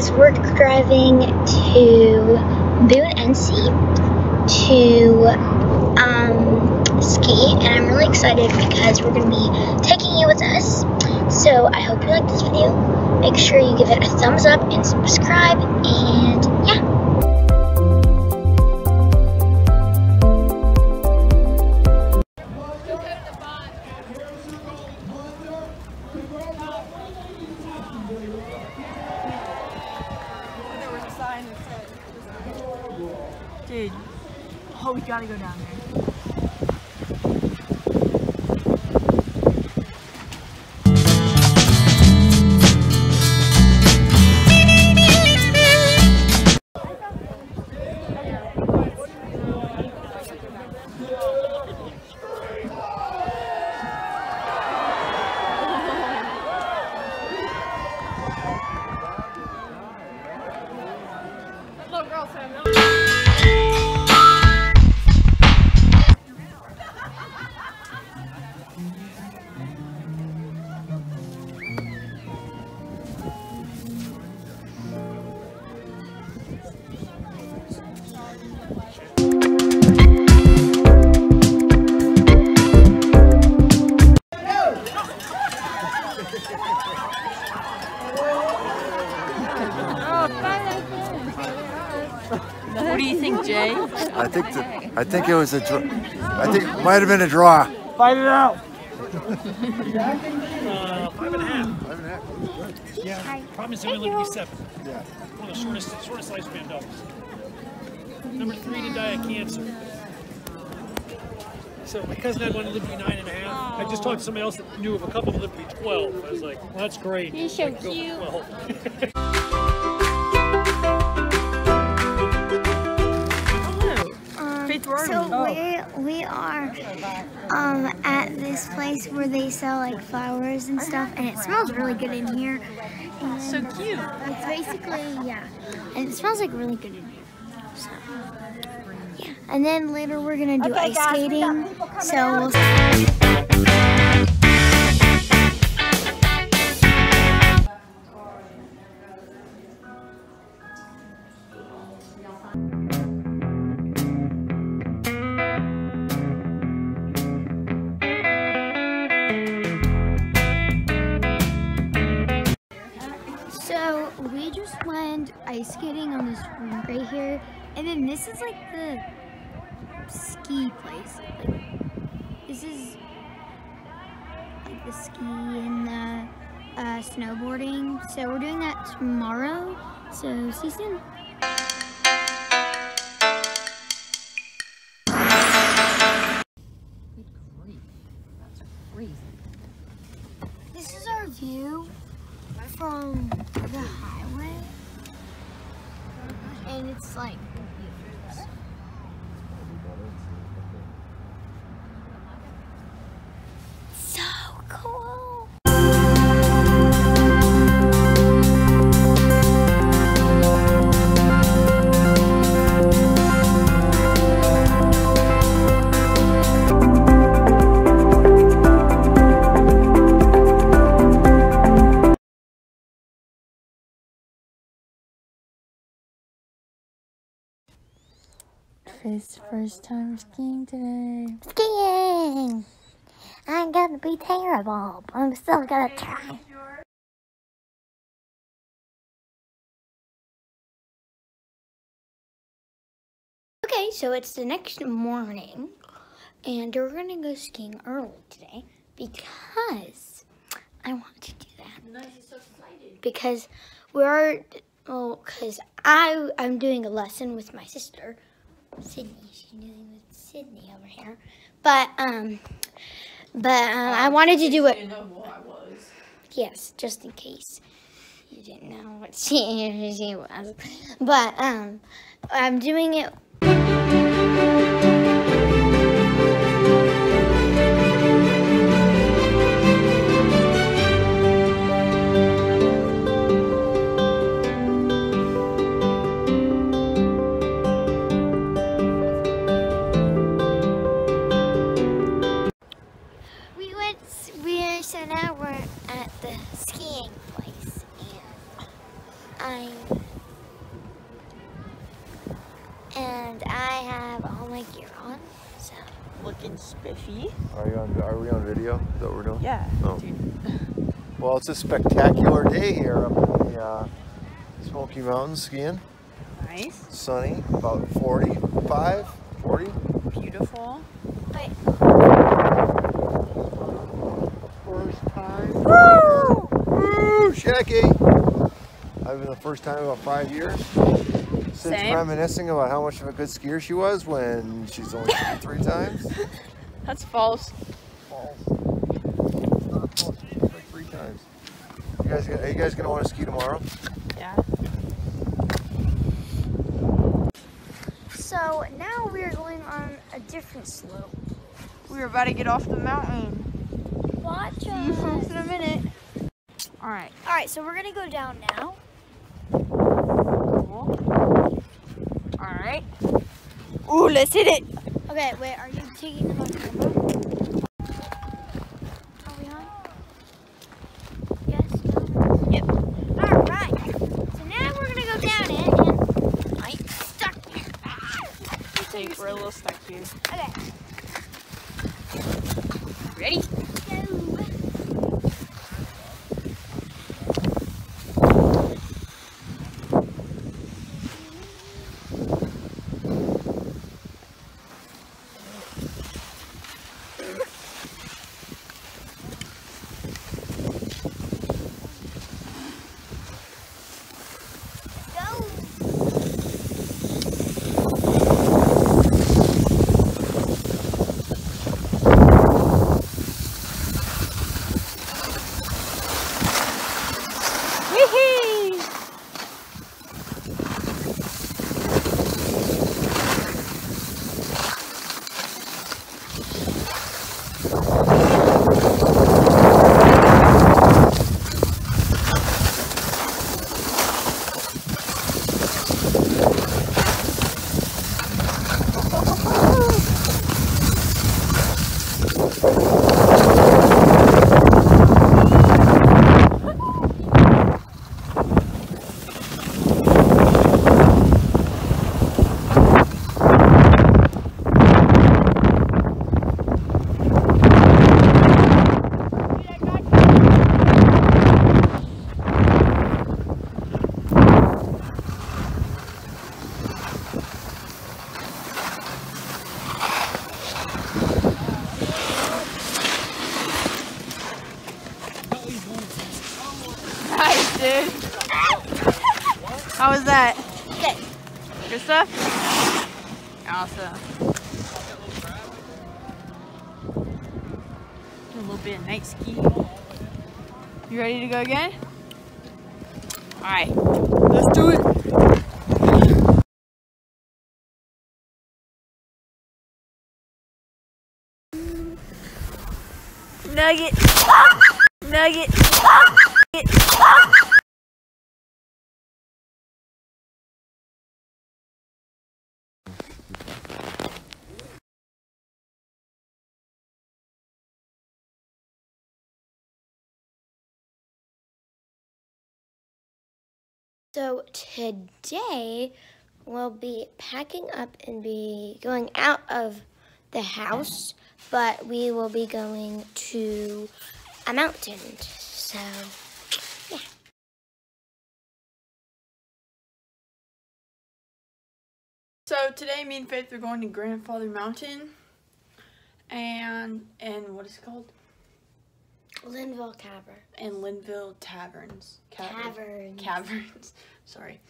because we're driving to Boone NC to um, ski, and I'm really excited because we're going to be taking you with us. So I hope you like this video. Make sure you give it a thumbs up and subscribe, and What do I think it was a draw. I think it might have been a draw. Fight it out. Five and a half. Yeah, problem is they only live to be seven. Yeah. One of the shortest, shortest lifespan dogs. Number three to die of cancer. So my cousin had one that lived to be nine and a half. I just talked to somebody else that knew of a couple that lived to be 12. I was like, well, that's great. He's so Like, oh, cute. So we? we we are um, at this place where they sell like flowers and stuff, and it smells really good in here. And So cute. It's basically yeah, and it smells like really good in here. So yeah, and then later we're gonna do ice skating. So we'll. So ice skating on this rink right here, and then this is like the ski place. Like this is like the ski and the uh, snowboarding. So we're doing that tomorrow. So see you soon. And it's like Faith's first time skiing today. Skiing! I'm gonna be terrible, but I'm still gonna try. Okay, so it's the next morning, and we're gonna go skiing early today because I want to do that. Because we're, well, because I I'm doing a lesson with my sister, Sydney. She's doing with Sydney over here, but um, but um, I wanted to do it. Yes, just in case you didn't know what she, she was. But um, I'm doing it. A spectacular day here up in the uh, Smoky Mountains skiing. Nice. Sunny, about 45, 40. Beautiful. Wait. First time. Woo! Woo! Shacky! I've been the first time in about five years. Since Same. reminiscing about how much of a good skier she was when she's only skied three times. That's false. False. It's not false. She's like three times. You guys, are you guys gonna want to ski tomorrow? Yeah. So now we are going on a different slope. We're about to get off the mountain. Watch See you folks in a minute. All right. All right, so we're gonna go down now. Cool. All right. Ooh, let's hit it. Okay, wait, are you taking the on camera? Are we on? Yes? No? Yep. All right. So now we're gonna go down it, and I'm stuck. Take, we're a little stuck here. Okay. Ready? Go. Go. Wee Nice, dude. How was that? Good. Good stuff? Awesome. Do a little bit of night ski. You ready to go again? Alright, let's do it. Nugget. Nugget. So today we'll be packing up and be going out of the house, but we will be going to a mountain. So yeah. So today me and Faith are going to Grandfather Mountain and and what is it called? Linville Cavern. And Linville Taverns. Cavern- Caverns. Caverns. Sorry.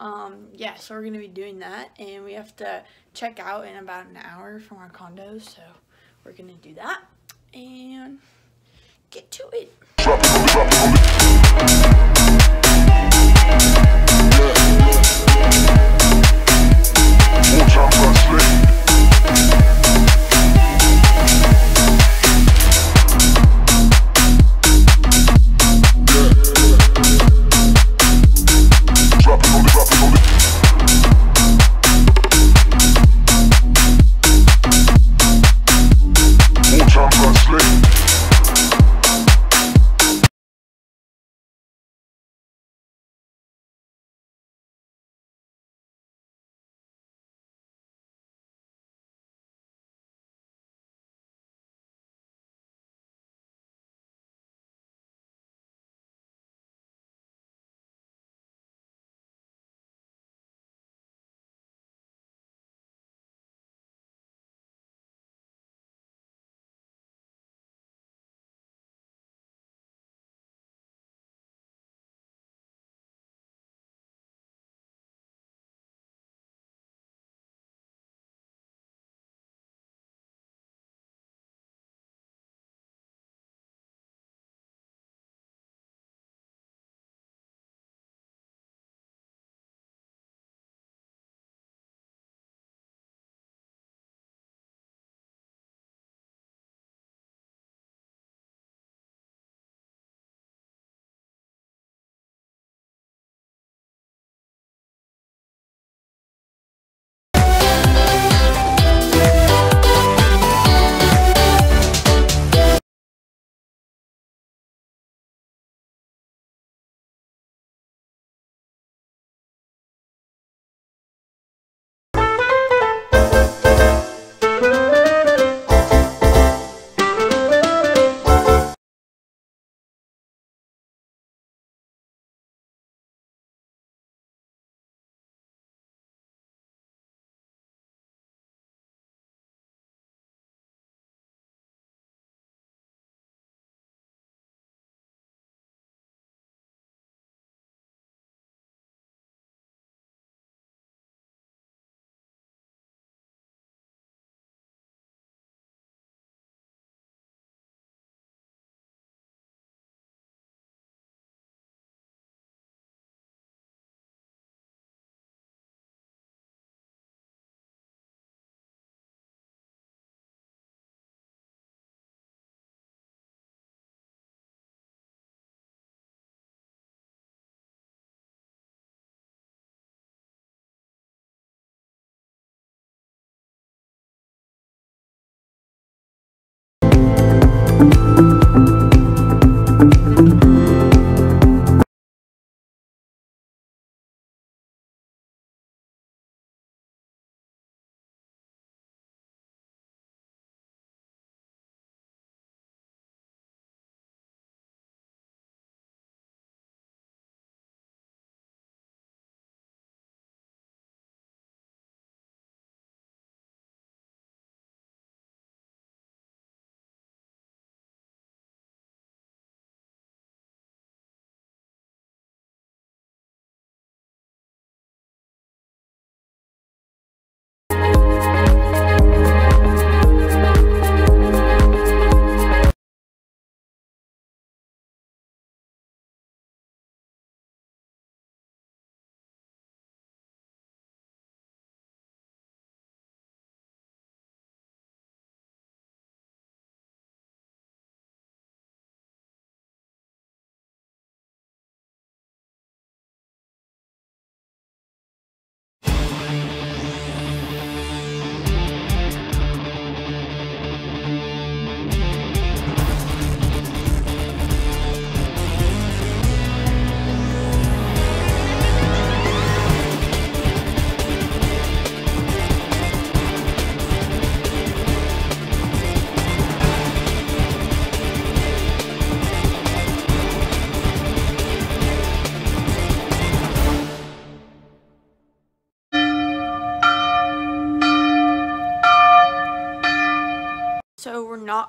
Um, yeah, so we're gonna be doing that and we have to check out in about an hour from our condos, so we're gonna do that and get to it.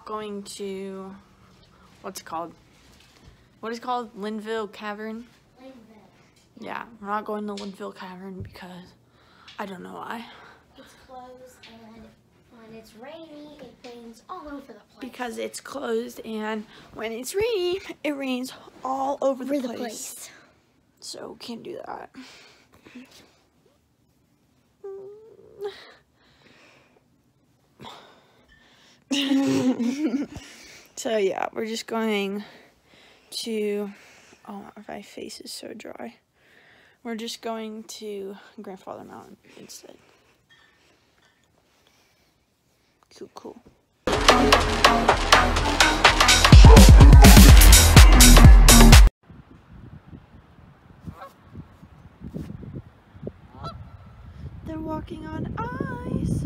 Going to, what's it called? What is called? Linville Cavern? Yeah, we're not going to Linville Cavern because I don't know why. It's closed and when it's rainy, it rains all over the place. Because it's closed and when it's rainy, it rains all over the, over the place. place. So can't do that. so yeah, we're just going to oh my face is so dry. We're just going to Grandfather Mountain instead. Cool, cool. They're walking on ice.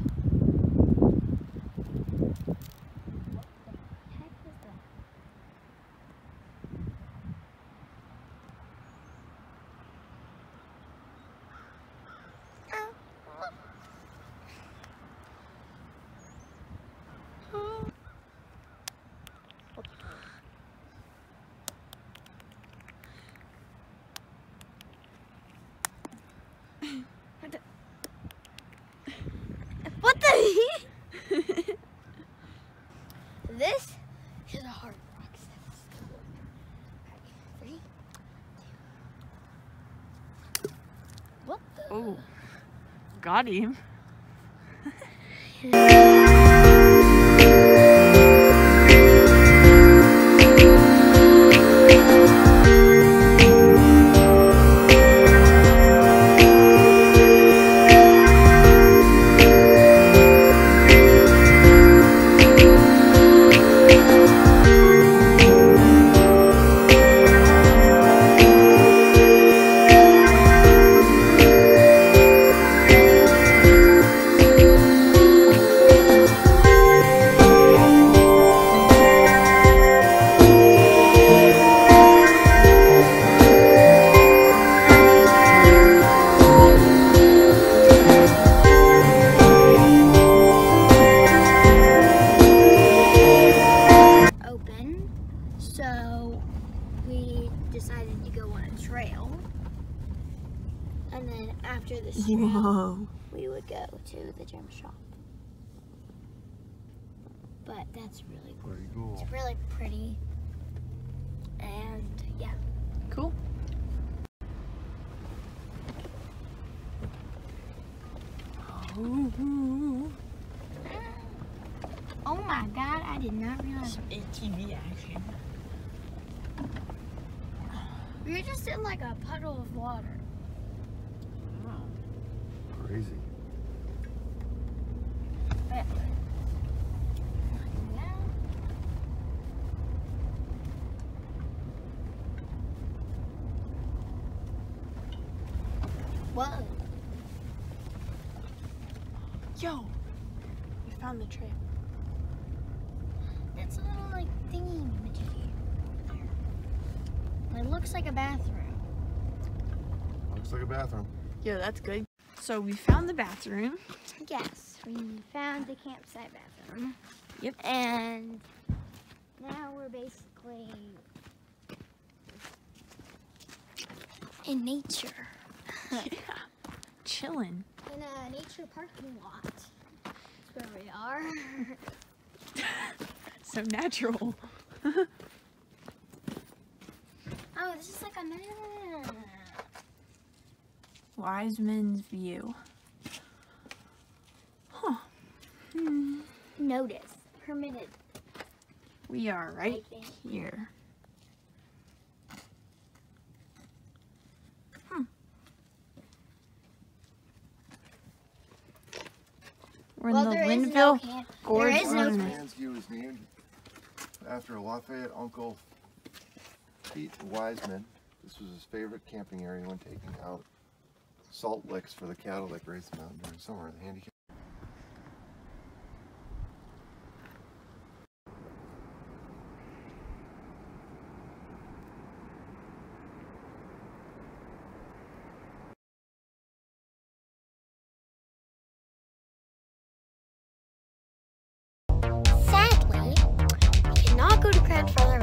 What the? this is a hard rock. Three, two. What the? Oh, got him. So we decided to go on a trail. And then after the trail, Whoa. we would go to the gem shop. But that's really cool. Pretty cool. It's really pretty. And yeah. Cool. Oh my god, I did not realize Some ATV action. We were just in like a puddle of water. Crazy. But Whoa. Yo, we found the trail. That's a little like thingy majiggy there. It looks like a bathroom. Looks like a bathroom. Yeah, that's good. So we found the bathroom. Yes, we found the campsite bathroom. Yep. And now we're basically in nature. yeah. Chilling. In a nature parking lot. That's where we are. So natural. This is like a map. Wiseman's View. Huh. Hmm. Notice. Permitted. We are right here. Hmm. We're in Well, the there is Linville no camp. Gorge. There is no Wilderness. Mansview is named after Lafayette uncle Pete Wiseman. This was his favorite camping area when taking out salt licks for the cattle that graze the mountain during summer. The handicap. Grandfather Mountain because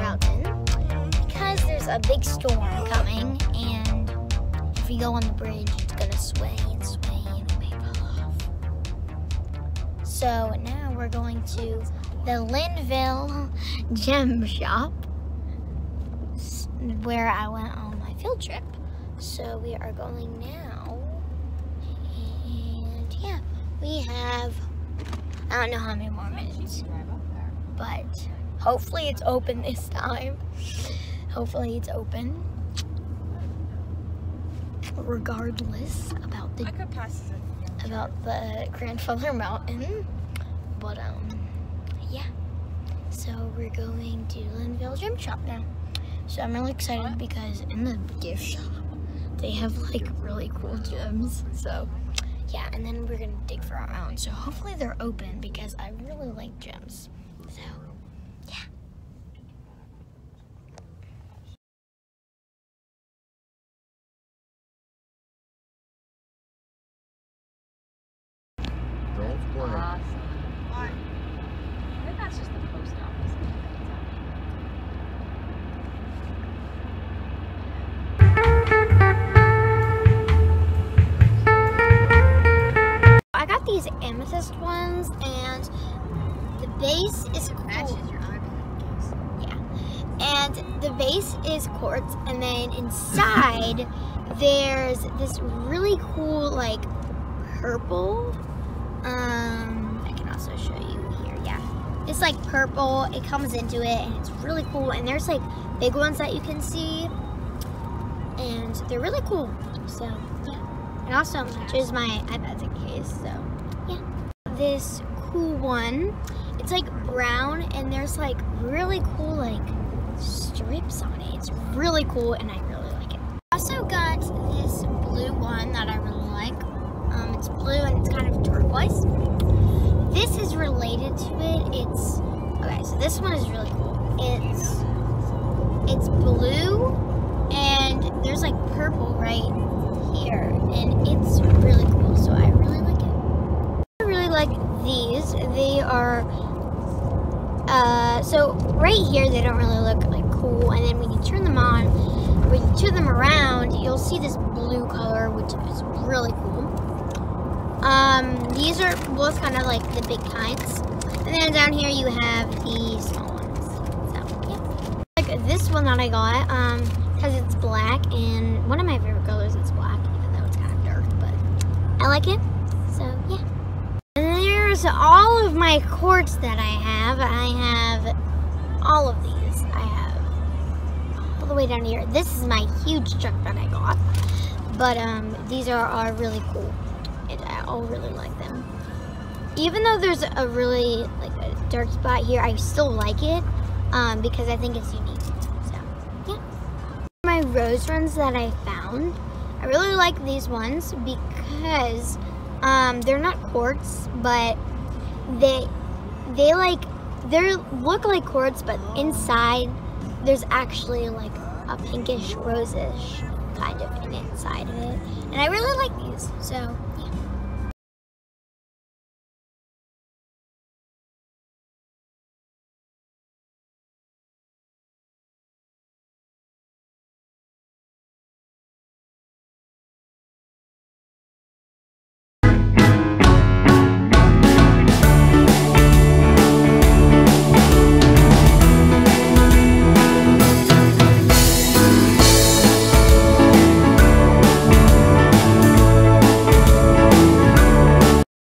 there's a big storm coming, and if we go on the bridge, it's gonna sway and sway and we may fall off. So now we're going to the Linville Gem Shop, where I went on my field trip. So we are going now, and yeah, we have I don't know how many more minutes, but hopefully it's open this time. Hopefully it's open. Regardless about the could pass it. about the Grandfather Mountain, but um, yeah. So we're going to Linville Gem Shop now. So I'm really excited because in the gift shop they have like really cool gems. So yeah, and then we're gonna dig for our own. So hopefully they're open because I really like gems. Amethyst ones and the base is cool. Yeah. And the base is quartz and then inside there's this really cool like purple. Um I can also show you here. Yeah. It's like purple. It comes into it and it's really cool and there's like big ones that you can see and they're really cool. So, yeah. And also matches my iPad's case, so. This cool one, it's like brown and there's like really cool like strips on it. It's really cool and I really like it. I also got this blue one that I really like. Um, it's blue and it's kind of turquoise. This is related to it. It's okay. So this one is really cool. It's it's blue and there's like purple right here and it's really cool so i really like it i really like these. They are uh so right here they don't really look like cool. And then when you turn them on when you turn them around you'll see this blue color which is really cool. Um these are both kind of like the big kinds. And then down here you have the small ones. So yeah. Like this one that i got um because it's black and one of my favorite colors is black even though it's kind of dark but i like it there's all of my quartz that i have i have all of these. I have all the way down here. This is my huge truck that i got but um these are, are really cool and i all really like them. Even though there's a really like a dark spot here i still like it um, because i think it's unique so yeah. My rose runs that I found. I really like these ones because um, they're not quartz, but they they like they look like quartz, but inside there's actually like a pinkish rosish kind of inside of it, and I really like these. So